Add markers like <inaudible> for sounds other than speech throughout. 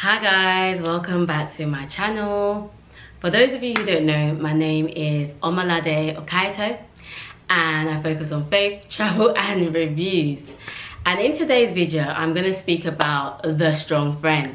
Hi guys, welcome back to my channel. For those of you who don't know, my name is Omolade Okaiyeto and I focus on faith, <laughs> travel and reviews. And in today's video, I'm gonna speak about the strong friend.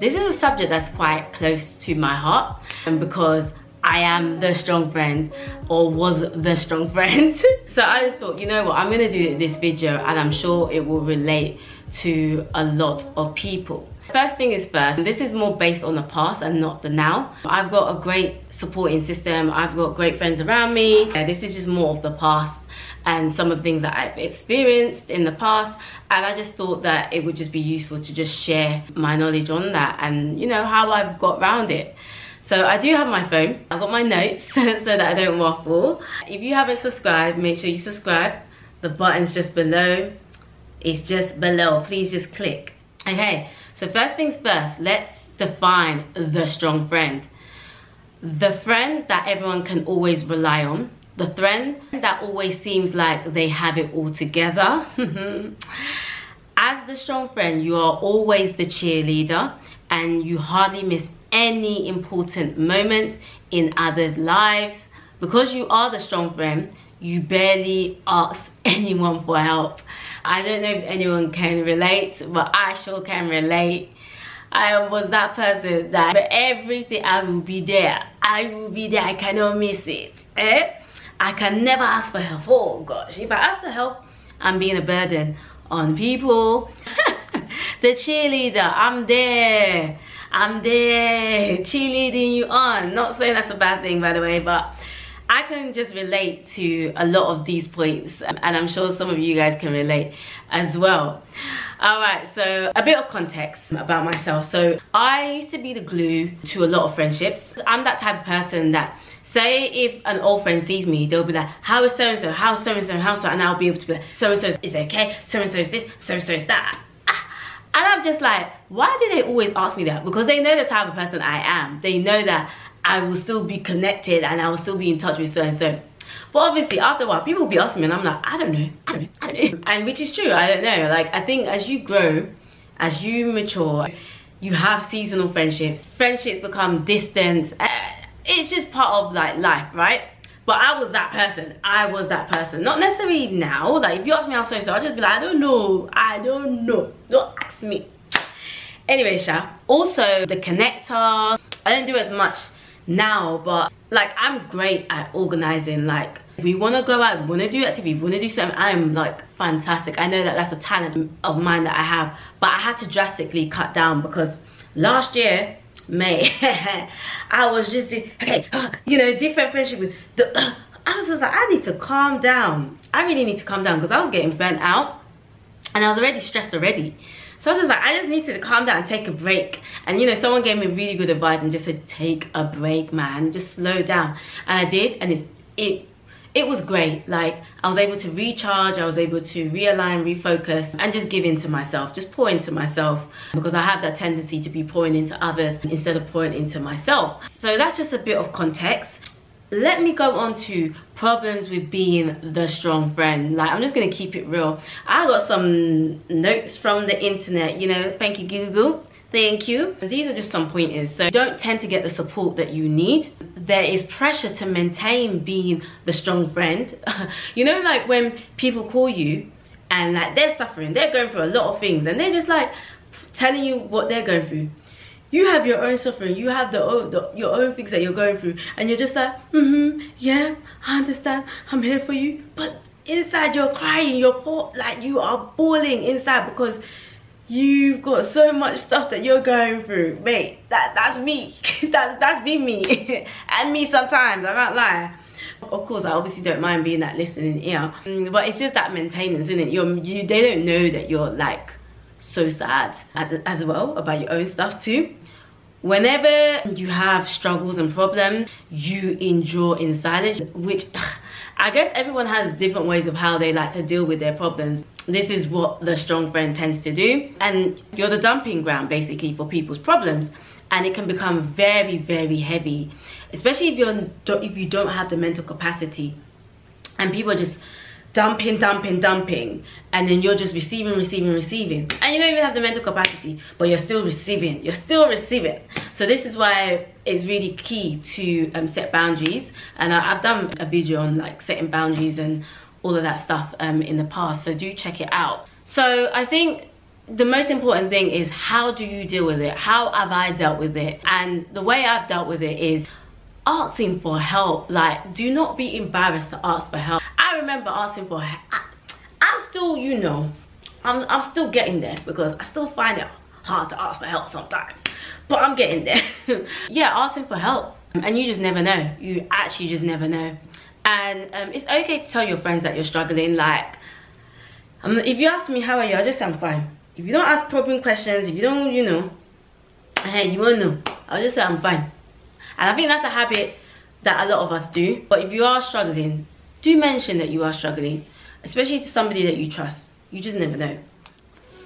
This is a subject that's quite close to my heart and because I am the strong friend or was the strong friend. <laughs> so I just thought, you know what, I'm gonna do this video and I'm sure it will relate to a lot of people. First thing is first, this is more based on the past and not the now. I've got a great supporting system, I've got great friends around me. This is just more of the past and some of the things that I've experienced in the past and I just thought that it would just be useful to just share my knowledge on that and you know how I've got around it. So I do have my phone. I've got my notes <laughs> so that I don't waffle. If you haven't subscribed, make sure you subscribe. The button's just below. It's just below. Please just click. Okay, so first things first, let's define the strong friend. The friend that everyone can always rely on. The friend that always seems like they have it all together. <laughs> As the strong friend, you are always the cheerleader and you hardly miss any important moments in others' lives. Because you are the strong friend, you barely ask <laughs> anyone for help. I don't know if anyone can relate, but I sure can relate. I was that person that everything I will be there. I will be there. I cannot miss it. Eh? I can never ask for help. Oh gosh, if I ask for help, I'm being a burden on people. <laughs> the cheerleader, I'm there. I'm there cheerleading you on. Not saying that's a bad thing, by the way, but I can just relate to a lot of these points um, and I'm sure some of you guys can relate as well. Alright, so a bit of context about myself. So I used to be the glue to a lot of friendships. I'm that type of person that say if an old friend sees me, they'll be like, how is so-and-so, how so-and-so, how so, and I'll be able to be like, so-and-so is okay, so-and-so is this, so-and-so is that. And I'm just like, why do they always ask me that? Because they know the type of person I am. They know that I will still be connected and I will still be in touch with so and so. But obviously, after a while, people will be asking me and I'm like, I don't know, I don't know, I don't know. <laughs> And which is true, I don't know. Like, I think as you grow, as you mature, you have seasonal friendships. Friendships become distant. Uh, it's just part of like life, right? But I was that person. I was that person. Not necessarily now. Like if you ask me how so so, I'll just be like, I don't know. I don't know. Don't me. Anyway, Sha. Also the connector. I don't do as much now, but like I'm great at organizing. Like we want to go out, we want to do activity, we want to do something. I'm like fantastic. I know that that's a talent of mine that I have, but I had to drastically cut down because last year May, <laughs> i was just doing okay <gasps> you know different friendship with the <gasps> i was just like i need to calm down i really need to calm down because i was getting burnt out and i was already stressed already so i was just like i just need to calm down and take a break. And you know someone gave me really good advice and just said take a break man. Just slow down. And i did and it's it it was great. Like i was able to recharge i was able to realign refocus and just give into myself just pour into myself because i have that tendency to be pouring into others instead of pouring into myself. So that's just a bit of context let me go on to problems with being the strong friend like i'm just gonna keep it real i got some notes from the internet you know thank you google Thank you. These are just some pointers. So don't tend to get the support that you need. There is pressure to maintain being the strong friend. <laughs> you know, like when people call you and like they're suffering, they're going through a lot of things and they're just like telling you what they're going through. You have your own suffering, you have the, the your own things that you're going through. And you're just like, mm-hmm, yeah, I understand, I'm here for you. But inside you're crying, you're like you are bawling inside because you've got so much stuff that you're going through. Mate that that's me. <laughs> That, that's been me. <laughs> And me sometimes i can't lie. Of course i obviously don't mind being that listening ear. Mm, but it's just that maintenance isn't it? You're you they don't know that you're like so sad as well about your own stuff too. Whenever you have struggles and problems you endure in silence which <sighs> i guess everyone has different ways of how they like to deal with their problems. This is what the strong friend tends to do. And you're the dumping ground basically for people's problems. And it can become very very heavy especially if you're if you don't have the mental capacity. And people just dumping, dumping, dumping, and then you're just receiving, receiving, receiving. And you don't even have the mental capacity, but you're still receiving. You're still receiving. So this is why it's really key to um, set boundaries. And I, have done a video on like setting boundaries and all of that stuff um, in the past. So do check it out. So I think the most important thing is how do you deal with it? How have I dealt with it? And the way I've dealt with it is asking for help. Like, do not be embarrassed to ask for help. Remember asking for help. I, I'm still, you know, I'm, I'm still getting there because I still find it hard to ask for help sometimes. But I'm getting there. <laughs> yeah, asking for help. And you just never know. You actually just never know. And um, it's okay to tell your friends that you're struggling. Like, um, if you ask me how are you, I just say I'm fine. If you don't ask probing questions, if you don't, you know, hey, you won't know. I'll just say I'm fine. And I think that's a habit that a lot of us do. But if you are struggling, do mention that you are struggling, especially to somebody that you trust. You just never know.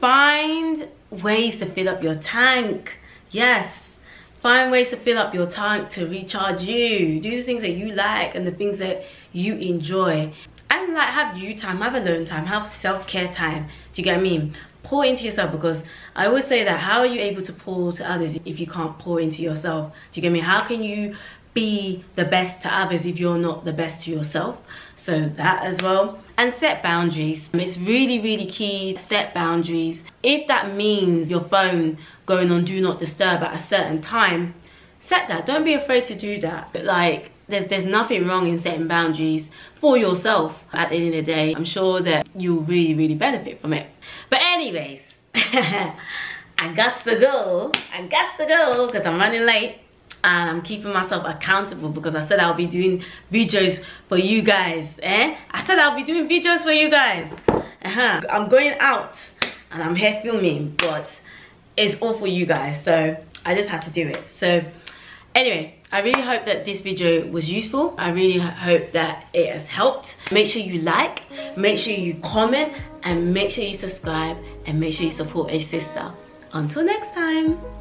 Find ways to fill up your tank. Yes. Find ways to fill up your tank to recharge you. Do the things that you like and the things that you enjoy. And like have you time, have a alone time, have self-care time. Do you get mean? pour into yourself because I always say that how are you able to pour to others if you can't pour into yourself? Do you get me? How can you be the best to others if you're not the best to yourself? So that as well. And set boundaries. It's really, really key. Set boundaries. If that means your phone going on do not disturb at a certain time, set that. Don't be afraid to do that. But like there's there's nothing wrong in setting boundaries for yourself at the end of the day i'm sure that you'll really really benefit from it but anyways <laughs> i got to go i got to go because i'm running late and i'm keeping myself accountable because i said i'll be doing videos for you guys eh i said i'll be doing videos for you guys uh -huh. i'm going out and i'm here filming but it's all for you guys so i just had to do it so anyway I really hope that this video was useful. I really hope that it has helped. Make sure you like, make sure you comment, and make sure you subscribe, and make sure you support a sister. Until next time.